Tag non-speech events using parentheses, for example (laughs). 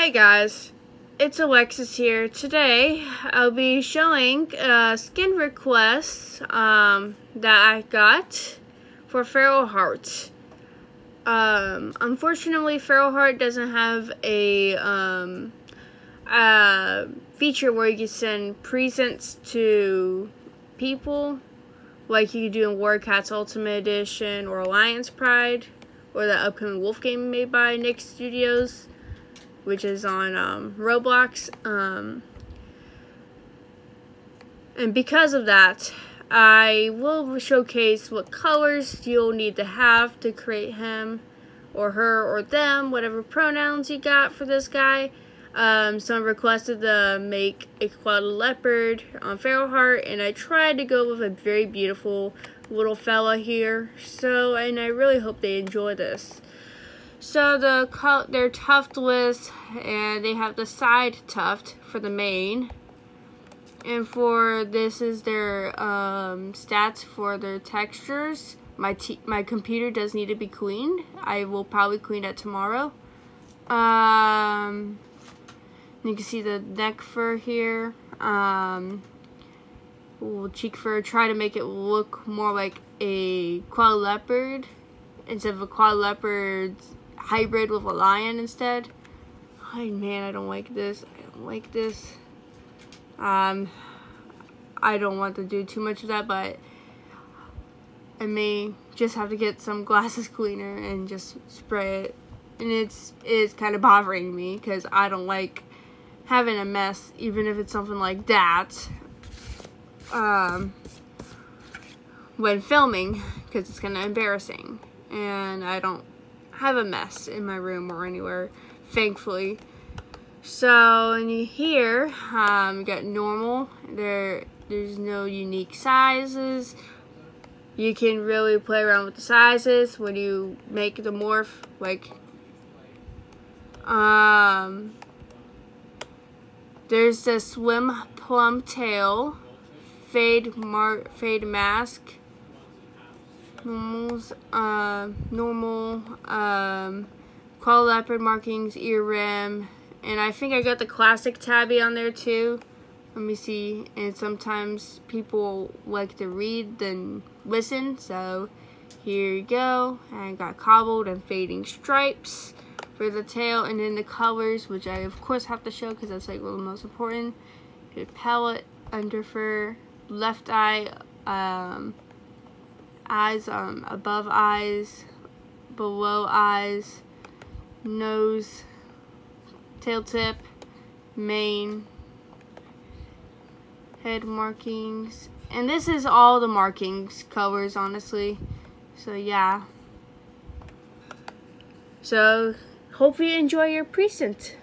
Hey guys, it's Alexis here. Today I'll be showing uh, skin requests um, that I got for FeralHeart. Um, unfortunately, FeralHeart doesn't have a um, feature where you can send presents to people like you do in Warcats Ultimate Edition or Alliance Pride or the upcoming Wolf game made by Nick Studios which is on um, Roblox. Um, and because of that, I will showcase what colors you'll need to have to create him or her or them, whatever pronouns you got for this guy. Um, someone requested to make a clouded leopard on FeralHeart, and I tried to go with a very beautiful little fella here. So, and I really hope they enjoy this. So the they're tuftless and they have the side tuft for the mane. And for this is their um, stats for their textures. My my computer does need to be cleaned. I will probably clean it tomorrow. Um, you can see the neck fur here. Um, cheek fur. Try to make it look more like a clouded leopard instead of a clouded leopard's hybrid with a lion instead. Oh man, I don't like this. I don't like this. Um, I don't want to do too much of that, but I may just have to get some glasses (laughs) cleaner and just spray it. And it's it's kind of bothering me because I don't like having a mess, even if it's something like that. Um, when filming, because it's kind of embarrassing, and I don't have a mess in my room or anywhere, thankfully. So, in here, um, you got normal. There, there's no unique sizes. You can really play around with the sizes when you make the morph. Like, um, there's the swim plum tail, fade mar fade mask, normals, uh, normal, um, clouded leopard markings, ear rim, and I think I got the classic tabby on there too. Let me see, and sometimes people like to read than listen, so here you go. I got cobbled and fading stripes for the tail, and then the colors, which I of course have to show because that's like one of the most important. Good palette, under fur, left eye, um, eyes um, above eyes, below eyes, nose, tail tip, mane, head markings. And this is all the markings colors, honestly. So, yeah. So, hope you enjoy your present.